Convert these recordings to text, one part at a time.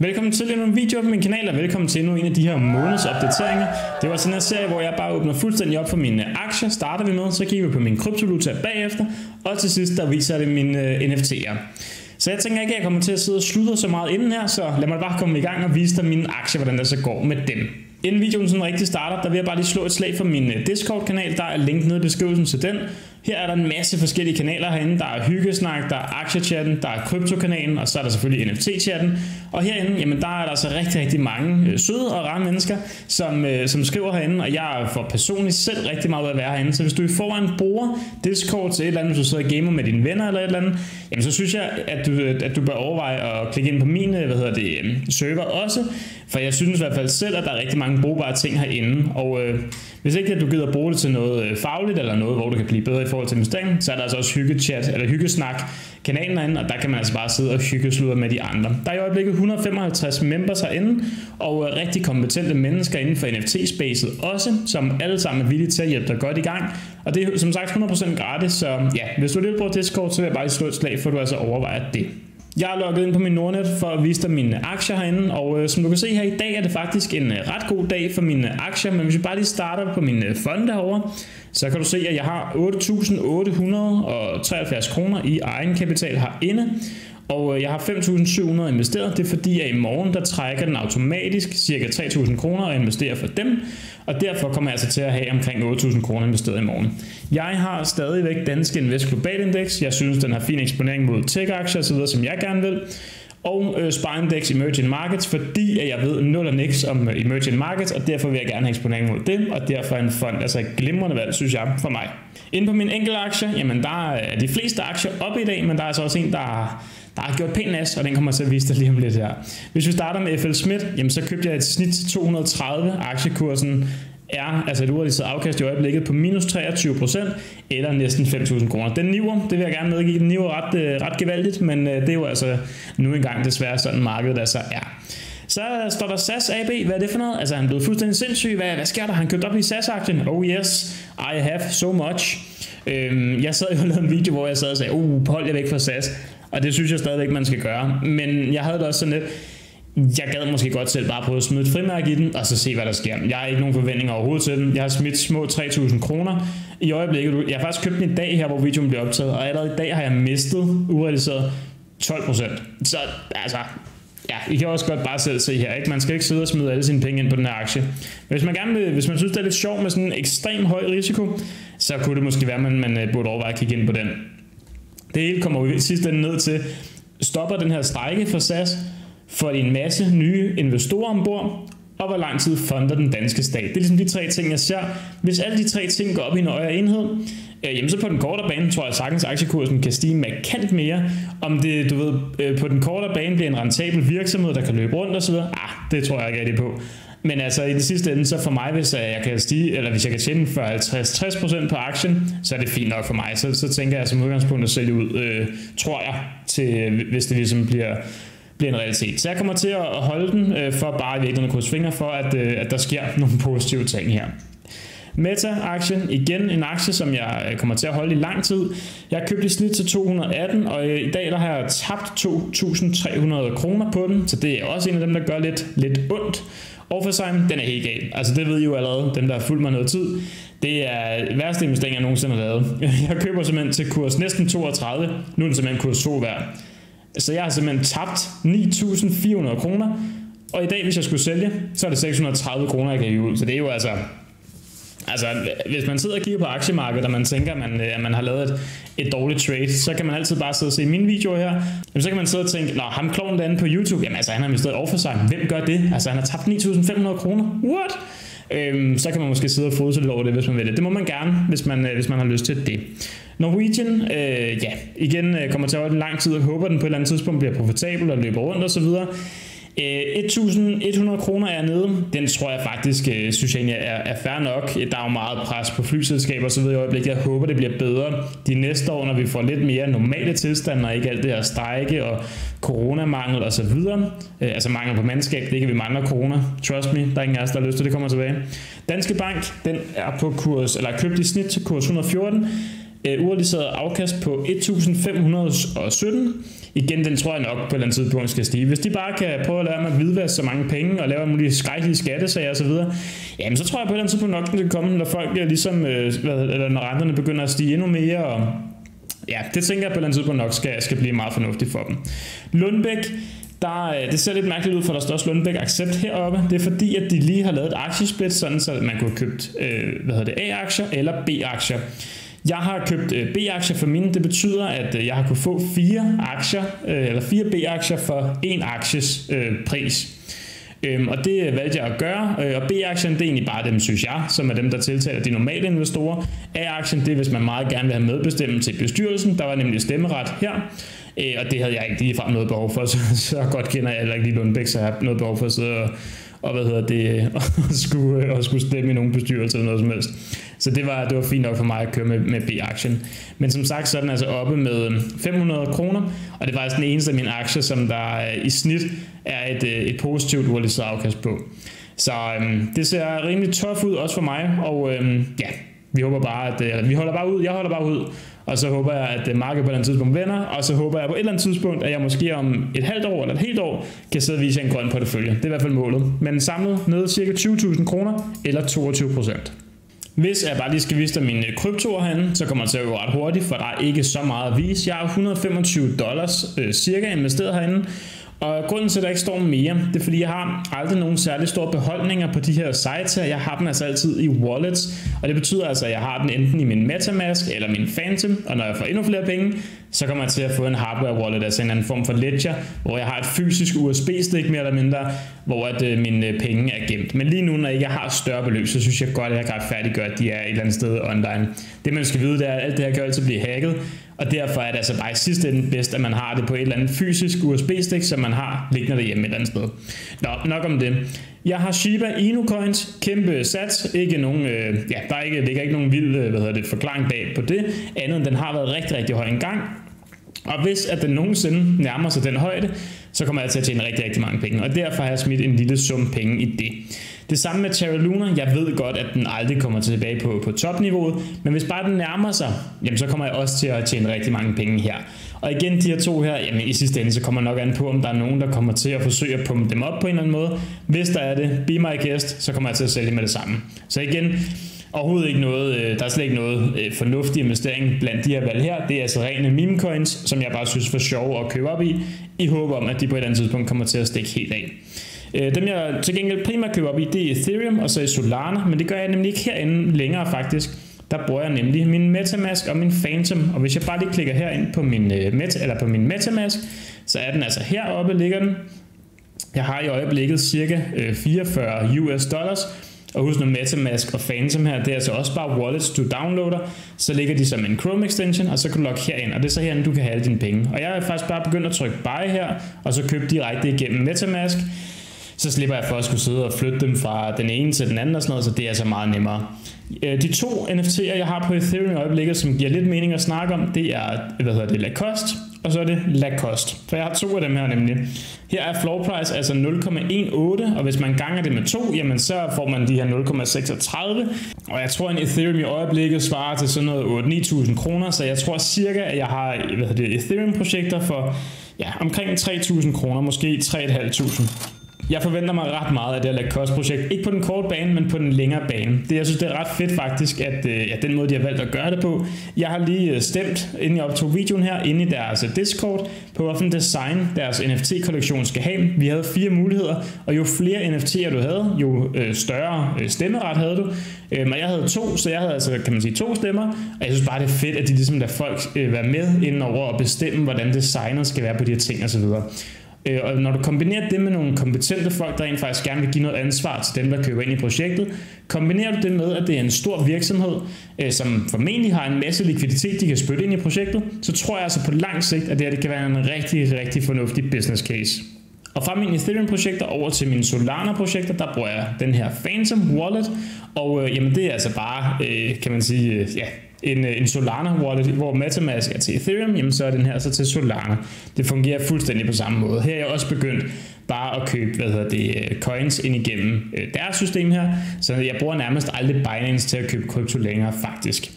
Velkommen til endnu en video på min kanal, og velkommen til endnu en af de her månedsopdateringer. Det var sådan en serie, hvor jeg bare åbner fuldstændig op for mine aktier, starter vi med, så kigger vi på min kryptovaluta bagefter, og til sidst der viser det mine øh, uh, NFT'er. Så jeg tænker ikke, at jeg kommer til at sidde og sludre så meget inden her, så lad mig bare komme i gang og vise dig mine aktier, hvordan det så går med dem. Inden videoen sådan rigtig starter, der vil jeg bare lige slå et slag for min øh, Discord-kanal. Der er link nede i beskrivelsen til den. Her er der en masse forskellige kanaler herinde. Der er hyggesnak, der er aktiechatten, der er kryptokanalen, og så er der selvfølgelig NFT-chatten. Og herinde, jamen der er der altså rigtig, rigtig mange øh, søde og rare mennesker, som, øh, som skriver herinde, og jeg får personligt selv rigtig meget ud at være herinde. Så hvis du i forvejen bruger Discord til et eller andet, hvis du sidder og gamer med dine venner eller et eller andet, jamen så synes jeg, at du, øh, at du bør overveje at klikke ind på min øh, hvad hedder det, øh, server også. For jeg synes i hvert fald selv, at der er rigtig mange brugbare ting herinde. Og øh, hvis ikke at du gider bruge det til noget øh, fagligt eller noget, hvor du kan blive bedre i forhold til investering, så er der altså også hyggechat eller hyggesnak kanalen derinde, og der kan man altså bare sidde og hyggeslude med de andre. Der er i øjeblikket 155 members herinde, og øh, rigtig kompetente mennesker inden for NFT-spacet også, som alle sammen er villige til at hjælpe dig godt i gang. Og det er som sagt 100% gratis, så ja, hvis du vil bruge Discord, så vil jeg bare slå et slag, for du altså overvejer det. Jeg er logget ind på min Nordnet for at vise dig mine aktier herinde, og øh, som du kan se her i dag, er det faktisk en øh, ret god dag for mine aktier, men hvis vi bare lige starter på min øh, fond derovre, så kan du se, at jeg har 8.873 kroner i egenkapital herinde, og øh, jeg har 5.700 investeret. Det er fordi, at i morgen der trækker den automatisk ca. 3.000 kroner og investerer for dem. Og derfor kommer jeg altså til at have omkring 8.000 kroner investeret i morgen. Jeg har stadigvæk Danske Invest Global Index. Jeg synes, den har fin eksponering mod tech-aktier osv., som jeg gerne vil og øh, Sparindex Emerging Markets, fordi at jeg ved 0 og niks om øh, Emerging Markets, og derfor vil jeg gerne have eksponering mod det, og derfor er en fond altså et glimrende valg, synes jeg, for mig. Inden på min enkelte aktie, jamen der er de fleste aktier oppe i dag, men der er altså også en, der der har gjort pænt nas, og den kommer til at vise dig lige om lidt her. Hvis vi starter med FL Schmidt, jamen så købte jeg et snit til 230. Aktiekursen er altså et urealiseret afkast i øjeblikket på minus 23% eller næsten 5.000 kroner. Den niver, det vil jeg gerne medgive, den niver ret, øh, ret gevaldigt, men øh, det er jo altså nu engang desværre sådan markedet altså er. Så står der SAS AB. Hvad er det for noget? Altså, han er blevet fuldstændig sindssyg. Hvad, hvad sker der? Han købte op i SAS-aktien. Oh yes, I have so much. Øhm, jeg sad jo og lavede en video, hvor jeg sad og sagde, uh, hold jeg væk fra SAS. Og det synes jeg stadigvæk, man skal gøre. Men jeg havde det også sådan lidt, jeg gad måske godt selv bare prøve at smide et frimærke i den, og så se, hvad der sker. Jeg har ikke nogen forventninger overhovedet til den. Jeg har smidt små 3.000 kroner i øjeblikket. Jeg har faktisk købt den i dag her, hvor videoen bliver optaget, og allerede i dag har jeg mistet urealiseret 12% Så altså, ja, I kan også godt bare selv se her, ikke? Man skal ikke sidde og smide alle sine penge ind på den her aktie. Men hvis man gerne vil, hvis man synes, det er lidt sjovt med sådan en ekstrem høj risiko, så kunne det måske være, at man, man øh, burde overveje at kigge ind på den. Det hele kommer vi sidst ned til, stopper den her strække for SAS, får de en masse nye investorer ombord, og hvor lang tid funder den danske stat. Det er ligesom de tre ting, jeg ser. Hvis alle de tre ting går op i en højere enhed, øh, jamen så på den korte bane tror jeg sagtens, at aktiekursen kan stige markant mere. Om det, du ved, øh, på den korte bane bliver en rentabel virksomhed, der kan løbe rundt osv., ah, det tror jeg ikke rigtig på. Men altså i det sidste ende, så for mig, hvis jeg kan stige, eller hvis jeg kan tjene for 50-60% på aktien, så er det fint nok for mig. Så, så tænker jeg som udgangspunkt at sælge ud, øh, tror jeg, til, hvis det ligesom bliver bliver en realitet. Så jeg kommer til at holde den øh, for bare i virkeligheden at krydse fingre for, at, øh, at der sker nogle positive ting her. Meta-aktien, igen en aktie, som jeg øh, kommer til at holde i lang tid. Jeg har købt i snit til 218, og øh, i dag der har jeg tabt 2.300 kroner på den, så det er også en af dem, der gør lidt, lidt ondt. Overforsign, den er helt gal. Altså det ved I jo allerede, dem der har fulgt mig noget tid. Det er værste investering, jeg nogensinde har lavet. Jeg køber simpelthen til kurs næsten 32, nu er den simpelthen kurs 2 værd. Så jeg har simpelthen tabt 9.400 kroner, og i dag, hvis jeg skulle sælge, så er det 630 kroner, jeg kan hive ud. Så det er jo altså... Altså, hvis man sidder og kigger på aktiemarkedet, og man tænker, at man, øh, at man har lavet et, et dårligt trade, så kan man altid bare sidde og se mine videoer her. Jamen, så kan man sidde og tænke, Nå, ham kloven derinde på YouTube, jamen altså, han har investeret over for sig. Hvem gør det? Altså, han har tabt 9.500 kroner. What? Øhm, så kan man måske sidde og fodre sig lidt over det, hvis man vil det. Det må man gerne, hvis man, øh, hvis man har lyst til det. Norwegian, øh, ja, igen øh, kommer til at holde lang tid og håber, den på et eller andet tidspunkt bliver profitabel og løber rundt osv. Øh, 1.100 kroner er nede. Den tror jeg faktisk, øh, synes jeg er, er fair nok. Øh, der er jo meget pres på flyselskaber så så jeg i øjeblikket. Jeg håber, det bliver bedre de næste år, når vi får lidt mere normale tilstande, og ikke alt det her strejke og coronamangel og så videre. Altså mangel på mandskab, det kan vi mangle corona. Trust me, der er ingen af os, der har lyst til, det kommer tilbage. Danske Bank, den er på kurs, eller købt i snit til kurs 114 øh, urealiseret afkast på 1517. Igen, den tror jeg nok på et eller andet tidspunkt skal stige. Hvis de bare kan prøve at lade mig hvidvaske så mange penge og lave en mulige skrækkelige skattesager osv., jamen så tror jeg på et eller andet tidspunkt nok, den kan komme, når folk ligesom, øh, hvad, eller når renterne begynder at stige endnu mere, og ja, det tænker jeg på et eller andet tidspunkt nok skal, skal blive meget fornuftigt for dem. Lundbæk, der, øh, det ser lidt mærkeligt ud, for der står også Lundbæk Accept heroppe. Det er fordi, at de lige har lavet et aktiesplit, sådan så man kunne have købt øh, hvad hedder det, A-aktier eller B-aktier. Jeg har købt øh, B-aktier for mine. Det betyder, at øh, jeg har kunne få fire aktier, øh, eller fire B-aktier for en akties pris. Øhm, og det valgte jeg at gøre, og B-aktien det er egentlig bare dem, synes jeg, som er dem, der tiltaler de normale investorer. A-aktien det er, hvis man meget gerne vil have medbestemmelse i bestyrelsen. Der var nemlig stemmeret her, øh, og det havde jeg ikke ligefrem noget behov for, så, så godt kender jeg heller ikke lige Lundbæk, så jeg har noget behov for at sidde og, og hvad hedder det, og skulle, øh, og skulle stemme i nogen bestyrelse eller noget som helst. Så det var, det var fint nok for mig at køre med, med B-aktien. Men som sagt, så er den altså oppe med øh, 500 kroner, og det var altså den eneste af mine aktier, som der øh, i snit er et, et positivt urealiseret afkast på. Så øhm, det ser rimelig tof ud også for mig, og øhm, ja, vi håber bare, at øh, vi holder bare ud, jeg holder bare ud, og så håber jeg, at øh, markedet på et eller andet tidspunkt vender, og så håber jeg på et eller andet tidspunkt, at jeg måske om et halvt år eller et helt år, kan sidde og vise en grøn portefølje. Det er i hvert fald målet. Men samlet ned cirka 20.000 kroner, eller 22 procent. Hvis jeg bare lige skal vise dig mine øh, kryptoer herinde, så kommer det til at gå ret hurtigt, for der er ikke så meget at vise. Jeg har 125 dollars øh, cirka investeret herinde, og grunden til, at der ikke står mere, det er fordi, jeg har aldrig nogen særlig store beholdninger på de her sites her. Jeg har dem altså altid i wallets, og det betyder altså, at jeg har den enten i min Metamask eller min Phantom, og når jeg får endnu flere penge, så kommer jeg til at få en hardware wallet, altså en anden form for ledger, hvor jeg har et fysisk USB-stik mere eller mindre, hvor at, øh, mine øh, penge er gemt. Men lige nu, når jeg har større beløb, så synes jeg godt, at jeg kan retfærdiggøre, at de er et eller andet sted online. Det man skal vide, det er, at alt det her kan altid blive hacket, og derfor er det altså bare i sidste ende bedst, at man har det på et eller andet fysisk USB-stik, som man har liggende derhjemme et eller andet sted. Nå, nok om det. Jeg har Shiba Inu Coins, kæmpe sats, ikke nogen, øh, ja, der er ikke, ligger ikke nogen vild øh, hvad hedder det, forklaring bag på det, andet end den har været rigtig, rigtig høj engang, og hvis at den nogensinde nærmer sig den højde, så kommer jeg til at tjene rigtig, rigtig mange penge. Og derfor har jeg smidt en lille sum penge i det. Det samme med Terra Luna. Jeg ved godt, at den aldrig kommer tilbage på, på topniveauet, men hvis bare den nærmer sig, jamen så kommer jeg også til at tjene rigtig mange penge her. Og igen, de her to her, jamen i sidste ende, så kommer nok an på, om der er nogen, der kommer til at forsøge at pumpe dem op på en eller anden måde. Hvis der er det, be my guest, så kommer jeg til at sælge med det samme. Så igen, overhovedet ikke noget, øh, der er slet ikke noget øh, fornuftig investering blandt de her valg her. Det er altså rene meme coins, som jeg bare synes for sjov at købe op i, i håb om, at de på et eller andet tidspunkt kommer til at stikke helt af. Øh, dem jeg til gengæld primært køber op i, det er Ethereum og så i Solana, men det gør jeg nemlig ikke herinde længere faktisk. Der bruger jeg nemlig min Metamask og min Phantom, og hvis jeg bare lige klikker her ind på min, øh, Meta, eller på min Metamask, så er den altså heroppe ligger den. Jeg har i øjeblikket cirka øh, 44 US dollars, og husk nu Metamask og Phantom her, det er altså også bare wallets, du downloader. Så ligger de som en Chrome extension, og så kan du logge herind, og det er så herinde, du kan have alle dine penge. Og jeg har faktisk bare begyndt at trykke buy her, og så købe direkte igennem Metamask. Så slipper jeg for at skulle sidde og flytte dem fra den ene til den anden og sådan noget, så det er altså meget nemmere. Øh, de to NFT'er, jeg har på Ethereum i øjeblikket, som giver lidt mening at snakke om, det er, hvad hedder det, Lacoste, og så er det Lacoste. For jeg har to af dem her nemlig. Her er floor price altså 0,18, og hvis man ganger det med to, jamen så får man de her 0,36. Og jeg tror, en Ethereum i øjeblikket svarer til sådan noget 8-9.000 kroner, så jeg tror cirka, at jeg har hvad hedder det, Ethereum-projekter for ja, omkring 3.000 kroner, måske 3.500. Jeg forventer mig ret meget af det her Lacoste-projekt. Ikke på den korte bane, men på den længere bane. Det, jeg synes, det er ret fedt faktisk, at øh, ja, den måde, de har valgt at gøre det på. Jeg har lige øh, stemt, inden jeg optog videoen her, inde i deres øh, Discord, på hvilken design deres NFT-kollektion skal have. Vi havde fire muligheder, og jo flere NFT'er du havde, jo større stemmeret havde du. Øhm, og jeg havde to, så jeg havde altså, kan man sige, to stemmer. Og jeg synes bare, det er fedt, at de ligesom lader folk være med inden over og bestemme, hvordan designet skal være på de her ting osv. Øh, og når du kombinerer det med nogle kompetente folk, der rent faktisk gerne vil give noget ansvar til dem, der køber ind i projektet, kombinerer du det med, at det er en stor virksomhed, øh, som formentlig har en masse likviditet, de kan spytte ind i projektet, så tror jeg altså på lang sigt, at det her det kan være en rigtig, rigtig fornuftig business case. Og fra mine Ethereum-projekter over til mine Solana-projekter, der bruger jeg den her Phantom Wallet, og øh, jamen det er altså bare, øh, kan man sige, øh, ja, en, øh, en Solana wallet, hvor Metamask er til Ethereum, jamen så er den her så til Solana. Det fungerer fuldstændig på samme måde. Her er jeg også begyndt bare at købe, hvad hedder det, øh, coins ind igennem øh, deres system her, så jeg bruger nærmest aldrig Binance til at købe krypto længere faktisk.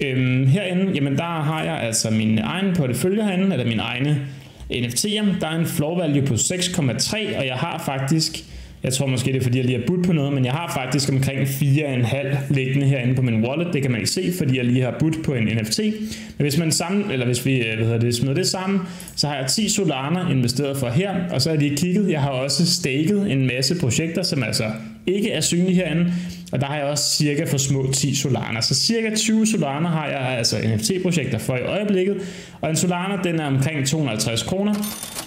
Øhm, herinde, jamen der har jeg altså min egen portefølje herinde, eller min egne NFT'er. Der er en floor value på 6,3, og jeg har faktisk jeg tror måske, det er fordi, jeg lige har budt på noget, men jeg har faktisk omkring 4,5 liggende herinde på min wallet. Det kan man ikke se, fordi jeg lige har budt på en NFT. Men hvis, man sammen, eller hvis vi øh, hvad hedder det, smider det sammen, så har jeg 10 Solana investeret for her, og så har jeg lige kigget. Jeg har også staket en masse projekter, som altså ikke er synlige herinde. Og der har jeg også cirka for små 10 Solana. Så cirka 20 Solana har jeg altså NFT-projekter for i øjeblikket. Og en Solana, den er omkring 250 kroner.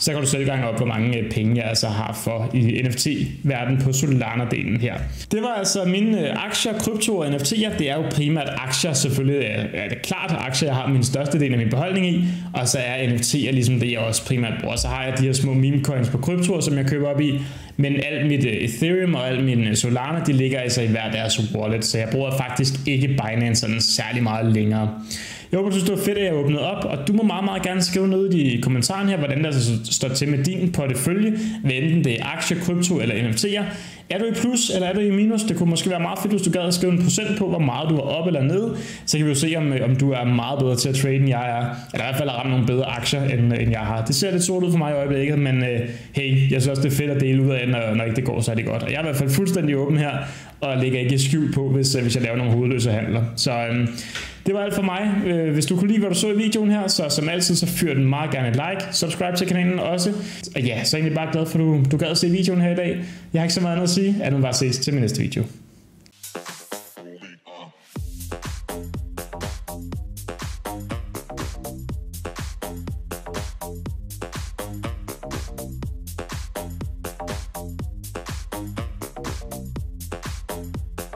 Så kan du selv gange op, hvor mange øh, penge jeg altså har for i NFT-verden på Solana-delen her. Det var altså mine øh, aktier, krypto og NFT'er. Det er jo primært aktier. Selvfølgelig er det klart aktier, jeg har min største del af min beholdning i. Og så er NFT'er ligesom det, jeg også primært bruger. Så har jeg de her små meme coins på kryptoer, som jeg køber op i. Men alt mit øh, Ethereum og alt min Solana, de ligger altså i hver deres wallet, så jeg bruger faktisk ikke Binance sådan særlig meget længere. Jeg håber, du synes, det var fedt, at jeg åbnede op, og du må meget, meget gerne skrive ned i kommentaren her, hvordan der står til med din portefølje, hvad enten det er aktier, krypto eller NFT'er. Er du i plus, eller er du i minus? Det kunne måske være meget fedt, hvis du gad at skrive en procent på, hvor meget du er op eller ned. Så kan vi jo se, om, øh, om du er meget bedre til at trade, end jeg er. Eller i hvert fald har ramt nogle bedre aktier, end, øh, end jeg har. Det ser lidt sort ud for mig i øjeblikket, men øh, hey, jeg synes også, det er fedt at dele ud af, når, når ikke det går så godt. Og jeg er i hvert fald fuldstændig åben her, og lægger ikke skjul på, hvis, øh, hvis jeg laver nogle hovedløse handler. Så øhm, det var alt for mig. Øh, hvis du kunne lide, hvad du så i videoen her, så som altid, så fyr den meget gerne et like. Subscribe til kanalen også. Og ja, så er jeg egentlig bare glad for, at du, du gad at se videoen her i dag. Jeg har ikke så meget andet at sige, andet bare ses til min næste video.